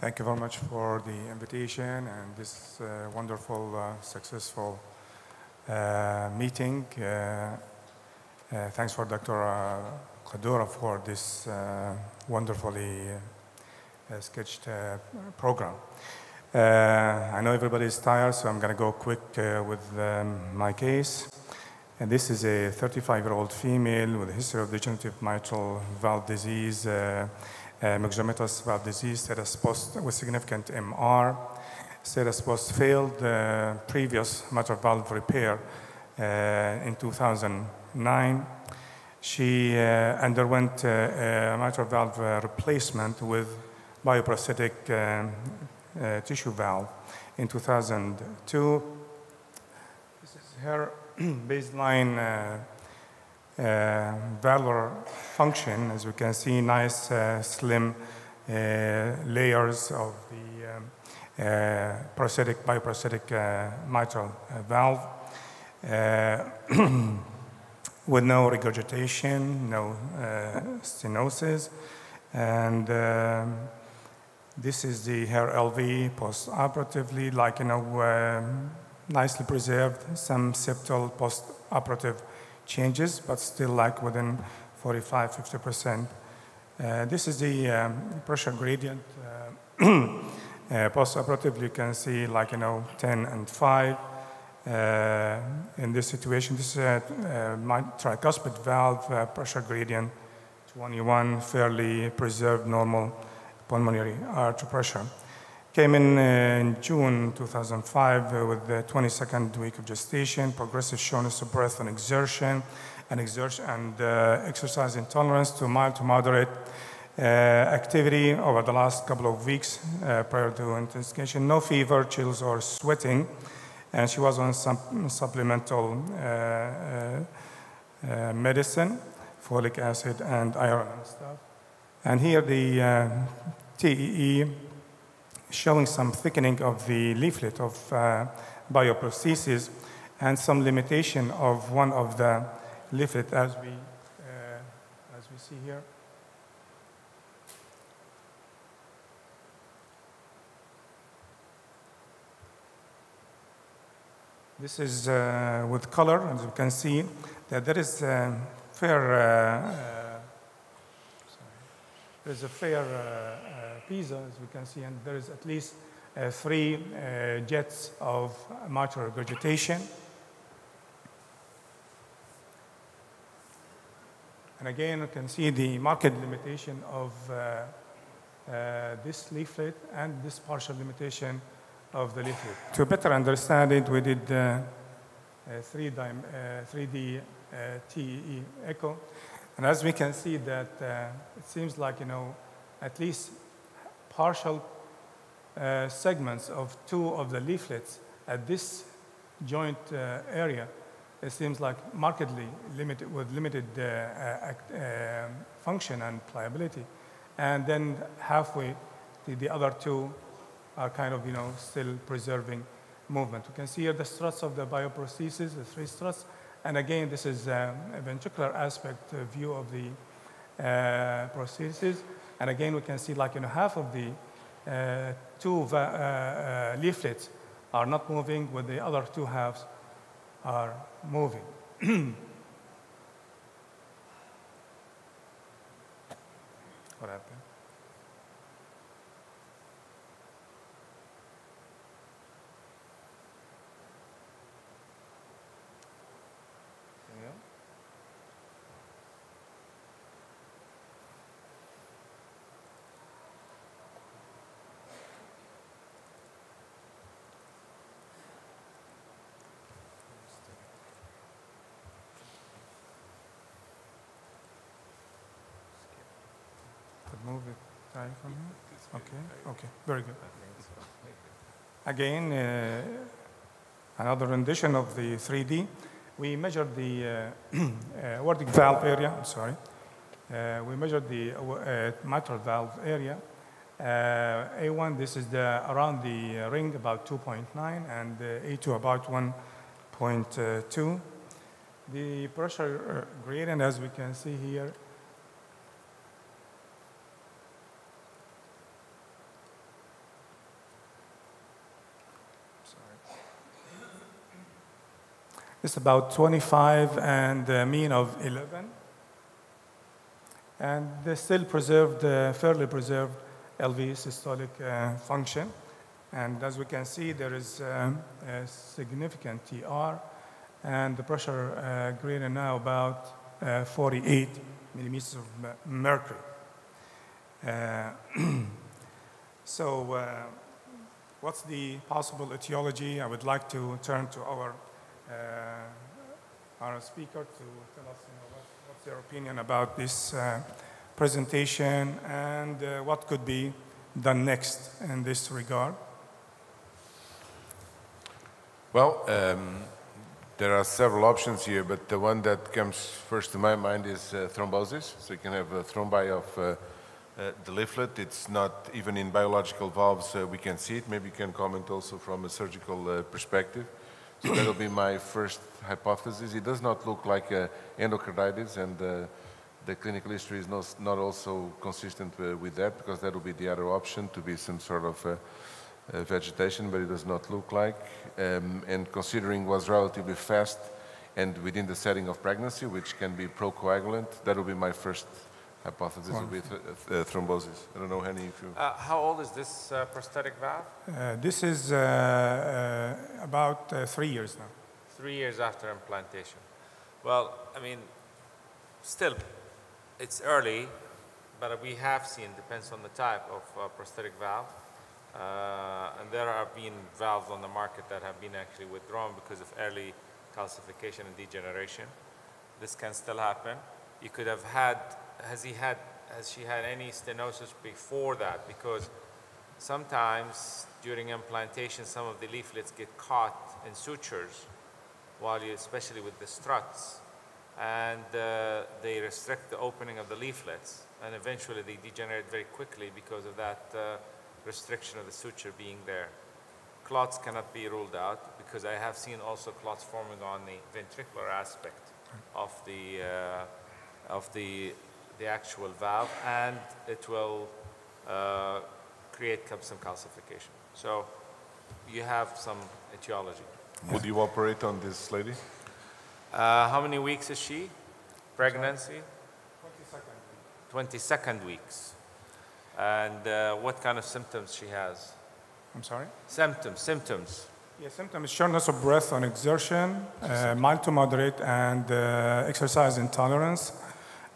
Thank you very much for the invitation and this uh, wonderful, uh, successful uh, meeting. Uh, uh, thanks for Dr. Uh, Khadura for this wonderfully sketched program. I know everybody is tired, so I'm going to go quick with um, my case. And this is a 35-year-old female with a history of degenerative mitral valve disease, myxomatous valve disease, status post with significant MR, status post failed uh, previous mitral valve repair uh, in 2009. She uh, underwent uh, mitral valve uh, replacement with bioprosthetic um, uh, tissue valve in 2002. This is her baseline uh, uh, function. As we can see, nice uh, slim uh, layers of the um, uh, prosthetic, bioprosthetic uh, mitral uh, valve. Uh, with no regurgitation, no stenosis, and um, this is the hair LV post-operatively, like you know, um, nicely preserved. Some septal post-operative changes, but still like within 45, 50 percent. Uh, this is the um, pressure gradient. Uh, uh, post-operatively, you can see like you know 10 and 5. Uh, in this situation, this is my tricuspid valve uh, pressure gradient 21, fairly preserved normal pulmonary artery pressure. Came in, uh, in June 2005 uh, with the 22nd week of gestation, progressive shortness of breath and exertion, and exertion and uh, exercise intolerance to mild to moderate uh, activity over the last couple of weeks uh, prior to intensification. No fever, chills, or sweating, and she was on some supplemental uh, medicine, folic acid and iron and stuff. And here the TEE showing some thickening of the leaflet of uh, bioprosthesis and some limitation of one of the leaflet as we, uh, as we see here. This is uh, with color, as you can see, that there is uh, fair, uh, uh, sorry, there is a fair uh, uh, as we can see, and there is at least uh, three uh, jets of mitral regurgitation. And again, you can see the market limitation of uh, uh, this leaflet and this partial limitation of the leaflet. To better understand it, we did uh, a 3 uh, 3D uh, echo. And as we can see that uh, it seems like, you know, at least partial uh, segments of two of the leaflets at this joint uh, area, it seems like markedly limited with limited uh, uh, act, um, function and pliability. And then halfway, the, the other two are kind of, you know, still preserving movement. You can see here the struts of the bioprosthesis, the three struts. And again, this is um, a ventricular aspect uh, view of the uh, prosthesis. And again, we can see like, you know, half of the uh, two uh, uh, leaflets are not moving, with the other two halves are moving. what happened? Yeah. Could move it right from here? Okay, okay, very good. Again, uh, another rendition of the 3D. We measured the uh, uh, aortic valve area, I'm sorry. Uh, we measured the uh, mitral valve area. Uh, A1, this is the, around the ring, about 2.9, and uh, A2 about 1.2. The pressure uh, gradient, as we can see here, It's about 25 and a mean of 11. And they still preserved, uh, fairly preserved LV systolic uh, function. And as we can see, there is um, a significant TR, and the pressure uh, gradient now about uh, 48 millimeters of mercury. Uh, so uh, what's the possible etiology? I would like to turn to our, uh, our speaker to tell us you know, what, what's their opinion about this uh, presentation and uh, what could be done next in this regard. Well, um, there are several options here, but the one that comes first to my mind is uh, thrombosis. So you can have a thrombi of uh, uh, the leaflet. It's not even in biological valves, uh, we can see it. Maybe you can comment also from a surgical uh, perspective. So that'll be my first hypothesis. It does not look like uh, endocarditis, and the clinical history is not, not also consistent with that, because that will be the other option to be some sort of uh, vegetation, but it does not look like. Um, and considering was relatively fast and within the setting of pregnancy, which can be procoagulant, that will be my first hypothesis with th uh, thrombosis. I don't know, Hani, if you... Uh, how old is this uh, prosthetic valve? Uh, this is uh, about three years now. Three years after implantation. Well, I mean, still, it's early, but we have seen, depends on the type of prosthetic valve, uh, and there have been valves on the market that have been actually withdrawn because of early calcification and degeneration. This can still happen. You could have had, has he had, has she had any stenosis before that? Because sometimes during implantation, some of the leaflets get caught in sutures while you, especially with the struts, and uh, they restrict the opening of the leaflets, and eventually they degenerate very quickly because of that uh, restriction of the suture being there. Clots cannot be ruled out because I have seen also clots forming on the ventricular aspect of the, uh, of the, the actual valve and it will uh, create some calcification. So you have some etiology. Would you operate on this lady? Uh, how many weeks is she? Pregnancy? 22nd weeks. And uh, what kind of symptoms she has? I'm sorry? Symptoms, symptoms. Yeah, symptoms, shortness of breath on exertion, uh, mild to moderate, and uh, exercise intolerance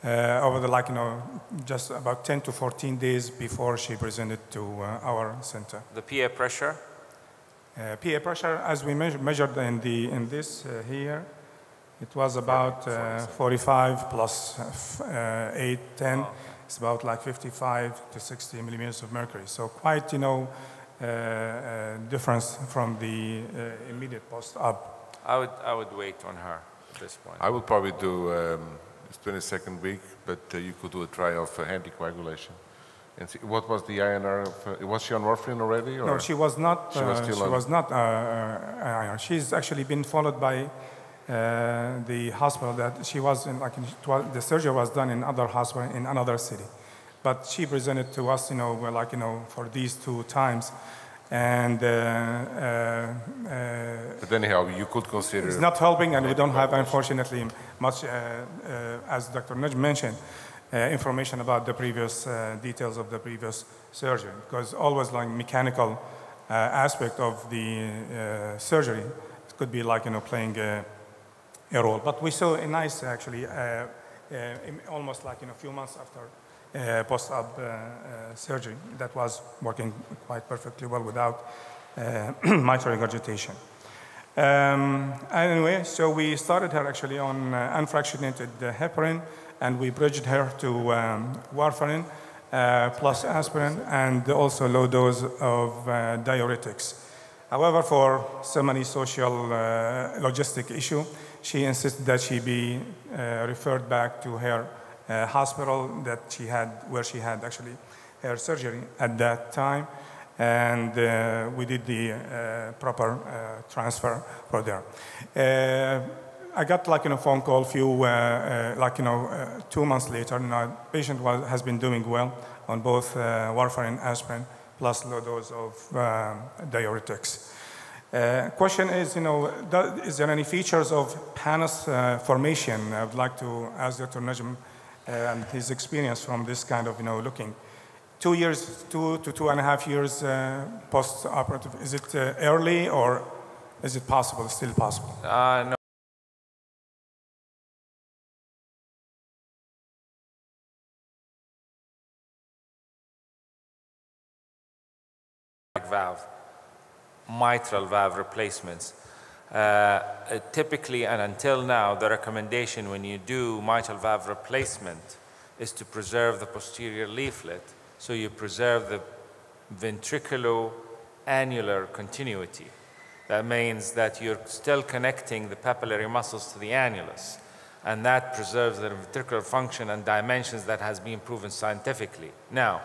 uh, over the, like, you know, just about 10 to 14 days before she presented to uh, our center. The PA pressure? Uh, PA pressure, as we measure, measured in, the, in this here, it was about 45 plus 8, 10. Oh it's about like 55 to 60 millimeters of mercury. So quite, you know, uh, uh, difference from the uh, immediate post-op. I would, I would wait on her at this point. I would probably do um, this 22nd week, but uh, you could do a try of anticoagulation. And see, what was the INR? Of, was she on warfarin already? Or? No, she was not. She was, uh, she was not. Uh, she's actually been followed by uh, the hospital that she was in, like in, the surgery was done in other hospital in another city. But she presented to us, you know, like, you know, for these two times. And, uh, uh, but anyhow, you could consider. It's not helping, and we don't have, unfortunately, much, uh, uh, as Dr. Najm mentioned, information about the previous details of the previous surgery, because always like mechanical aspect of the surgery it could be like, you know, playing a a role. But we saw a nice, actually, uh, uh, almost like in a few months after uh, post-op surgery that was working quite perfectly well without mitral regurgitation. Um, anyway, so we started her actually on uh, unfractionated uh, heparin, and we bridged her to um, warfarin uh, plus aspirin, and also low dose of diuretics. However, for so many social logistic issue, she insisted that she be uh, referred back to her uh, hospital that she had, where she had actually her surgery at that time. And uh, we did the uh, proper uh, transfer for there. Uh, I got like you know, phone call a few, like you know, two months later, the patient was, has been doing well on both warfarin aspirin, plus low dose of diuretics. Uh, question is, you know, is there any features of pannus uh, formation? I would like to ask Dr. Najm uh, and his experience from this kind of, you know, looking. Two years, two to two and a half years uh, post-operative, is it uh, early or is it possible, still possible? Uh, no. valve, mitral valve replacements. Uh, typically and until now, the recommendation when you do mitral valve replacement is to preserve the posterior leaflet, so you preserve the ventriculo-annular continuity. That means that you're still connecting the papillary muscles to the annulus, and that preserves the ventricular function and dimensions that has been proven scientifically. Now,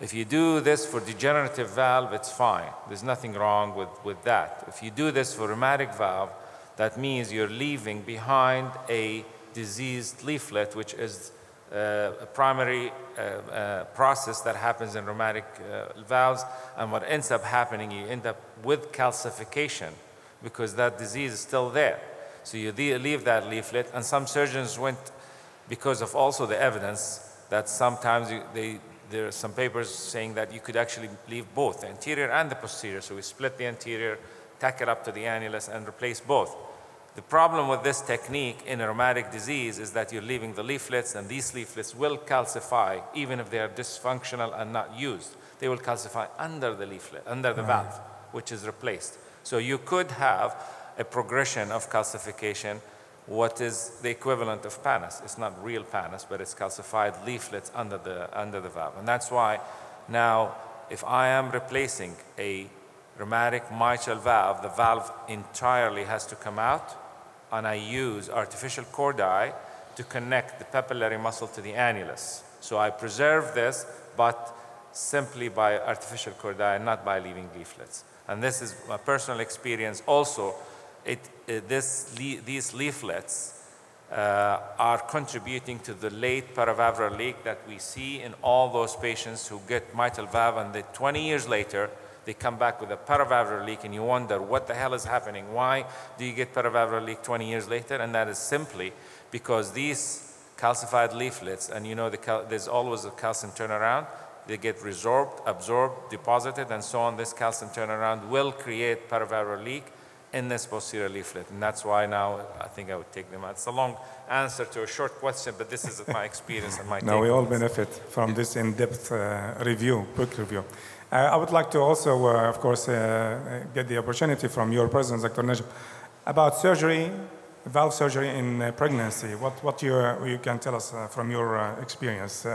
if you do this for degenerative valve, it's fine. There's nothing wrong with, with that. If you do this for rheumatic valve, that means you're leaving behind a diseased leaflet, which is uh, a primary uh, uh, process that happens in rheumatic uh, valves. And what ends up happening, you end up with calcification because that disease is still there. So you leave that leaflet, and some surgeons went, because of also the evidence, that sometimes you, they there are some papers saying that you could actually leave both the anterior and the posterior. So we split the anterior, tack it up to the annulus, and replace both. The problem with this technique in a rheumatic disease is that you're leaving the leaflets, and these leaflets will calcify even if they are dysfunctional and not used. They will calcify under the leaflet, under the valve, which is replaced. So you could have a progression of calcification what is the equivalent of pannus. It's not real pannus, but it's calcified leaflets under the, under the valve. And that's why now, if I am replacing a rheumatic mitral valve, the valve entirely has to come out, and I use artificial chordae to connect the papillary muscle to the annulus. So I preserve this, but simply by artificial chordae, not by leaving leaflets. And this is my personal experience also it, this le these leaflets uh, are contributing to the late paravalvular leak that we see in all those patients who get mitral valve and then 20 years later they come back with a paravalvular leak and you wonder what the hell is happening? Why do you get paravalvular leak 20 years later? And that is simply because these calcified leaflets and you know the there's always a calcium turnaround they get resorbed absorbed deposited and so on. This calcium turnaround will create paravalvular leak in this posterior leaflet. And that's why now I think I would take them out. It's a long answer to a short question, but this is my experience and my No, we all benefit from this in-depth uh, review, quick review. Uh, I would like to also, uh, of course, uh, get the opportunity from your presence, Dr. Najm, about surgery, valve surgery in uh, pregnancy. What, what you, you can tell us uh, from your experience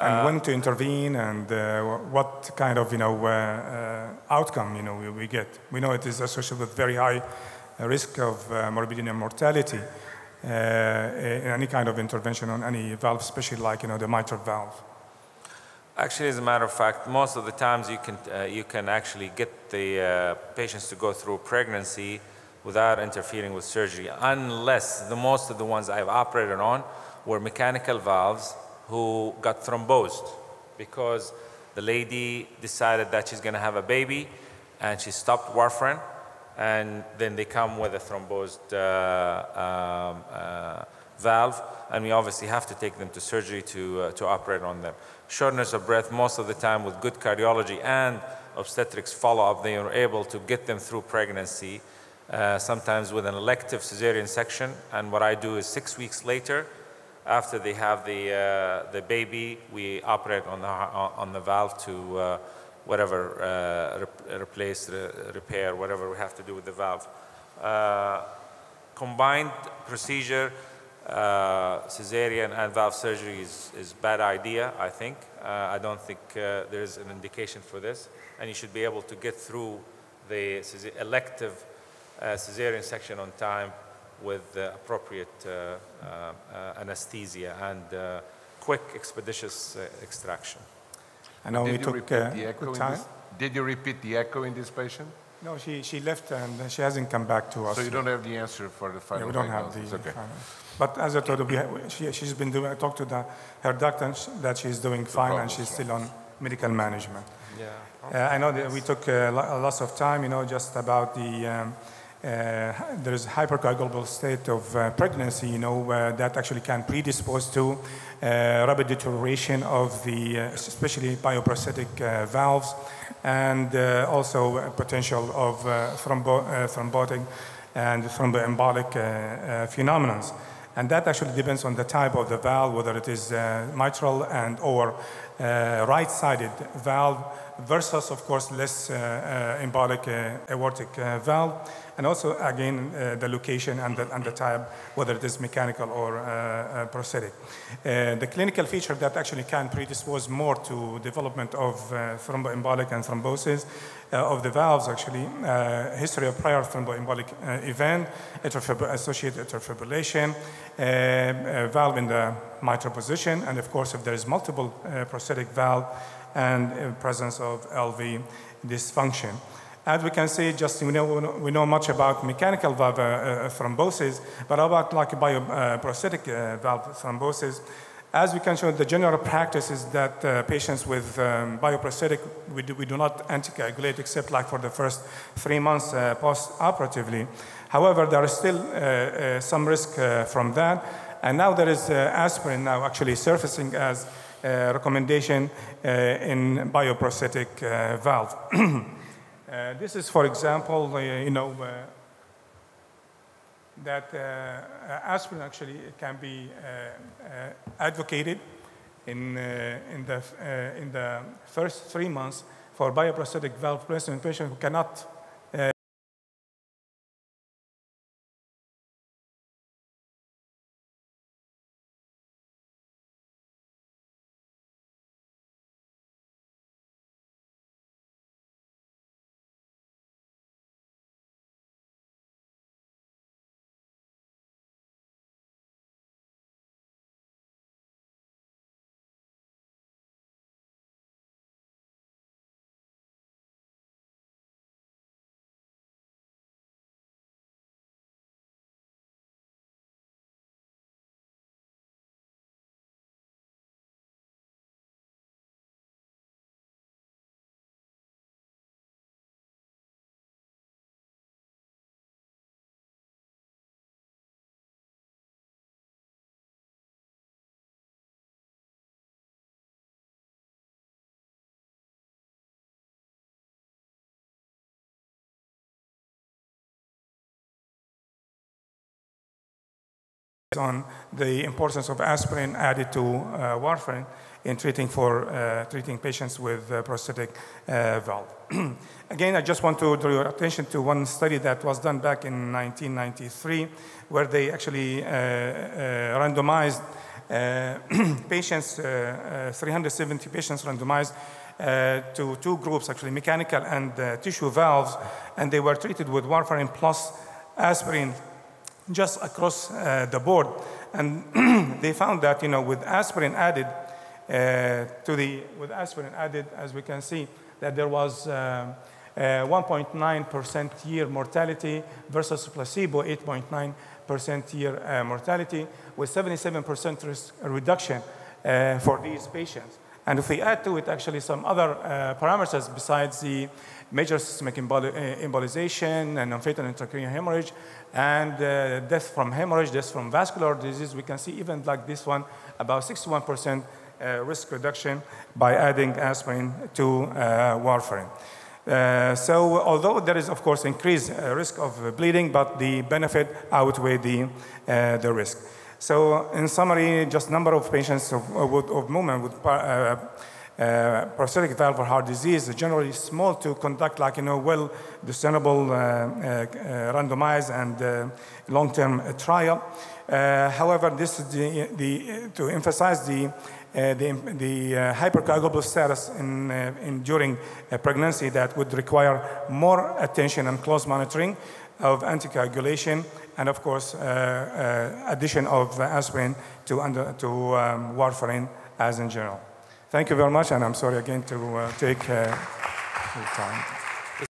and uh, when to intervene and uh, what kind of you know uh, uh outcome you know we, we, get. We know it is associated with very high risk of uh, morbidity and mortality uh, in any kind of intervention on any valve, especially like you know the mitral valve. Actually, as a matter of fact, most of the times you can you can actually get the patients to go through pregnancy without interfering with surgery, unless the most of the ones I've operated on were mechanical valves who got thrombosed because the lady decided that she's going to have a baby and she stopped warfarin and then they come with a thrombosed uh, um, uh, valve and we obviously have to take them to surgery to, uh, to operate on them. Shortness of breath most of the time with good cardiology and obstetrics follow-up they are able to get them through pregnancy uh, sometimes with an elective cesarean section and what I do is six weeks later after they have the, uh, the baby, we operate on the, on the valve to uh, whatever, uh, re replace, re repair, whatever we have to do with the valve. Uh, combined procedure, uh, cesarean and valve surgery is, is bad idea, I think. Uh, I don't think there's an indication for this. And you should be able to get through the elective cesarean section on time with the appropriate uh, uh, anesthesia and uh, quick, expeditious extraction. I know did we took good time. This, did you repeat the echo in this patient? No, she, she left and she hasn't come back to us. So you don't have the answer for the final yeah, we don't have the okay. final. But as I told you, she, she's been doing, I talked to the, her doctor that she's doing fine and she's still on medical management. Yeah. Uh, I know that we took uh, lo- lots of time, you know, just about the, um, uh, there's hypercoagulable state of uh, pregnancy, you know, uh, that actually can predispose to rapid deterioration of the, especially bioprosthetic valves, and also potential of thrombo- thrombotic and thromboembolic phenomenons. And that actually depends on the type of the valve, whether it is uh, mitral and or right-sided valve versus, of course, less uh, uh, embolic uh, aortic uh, valve. And also, again, uh, the location and the, and the type, whether it is mechanical or uh, uh, prosthetic. Uh, the clinical feature that actually can predispose more to development of uh, thromboembolic and thrombosis uh, of the valves, actually, uh, history of prior thromboembolic uh, event, atriofib- associated atrial fibrillation, uh, uh, valve in the mitral position, and of course, if there is multiple uh, prosthetic valve and uh, presence of LV dysfunction. As we can see, just we know, we know much about mechanical valve uh, thrombosis, but about like bioprosthetic valve thrombosis. As we can show, the general practice is that uh, patients with um, bioprosthetic, we do, we do not anticoagulate except like for the first three months uh, post-operatively. However, there is still uh, some risk from that. And now there is uh, aspirin now actually surfacing as a recommendation uh, in bioprosthetic uh, valve. Uh, this is, for example, uh, you know, uh, that uh, aspirin actually can be uh, uh, advocated in, uh, in, the, uh, in the first three months for bioprosthetic valve replacement patients who cannot on the importance of aspirin added to uh, warfarin in treating for uh, treating patients with uh, prosthetic uh, valve. Again, I just want to draw your attention to one study that was done back in 1993, where they actually uh, uh, randomized patients, uh, uh, 370 patients randomized uh, to two groups, actually mechanical and uh, tissue valves, and they were treated with warfarin plus aspirin just across uh, the board. And they found that, you know, with aspirin added uh, to the, with aspirin added, as we can see, that there was uh, uh, 1.9% year mortality versus placebo, 8.9% year uh, mortality, with 77% risk reduction uh, for these patients. And if we add to it actually some other uh, parameters besides the major systemic emboli- uh, embolization and non-fatal intracranial hemorrhage and uh, death from hemorrhage, death from vascular disease, we can see even like this one, about 61% uh, risk reduction by adding aspirin to uh, warfarin. Uh, so although there is of course increased uh, risk of bleeding, but the benefit outweigh the, uh, the risk. So in summary, just number of patients of, of, of movement with uh, uh, prosthetic valve or heart disease is generally small to conduct like, you know, well discernible uh, uh, randomized and uh, long-term uh, trial. Uh, however, this is the, the, to emphasize the, uh, the, the uh, hypercoagulable status in, uh, in during uh, pregnancy that would require more attention and close monitoring of anticoagulation and of course uh, uh, addition of aspirin to, under, to um, warfarin as in general. Thank you very much and I'm sorry again to uh, take your time.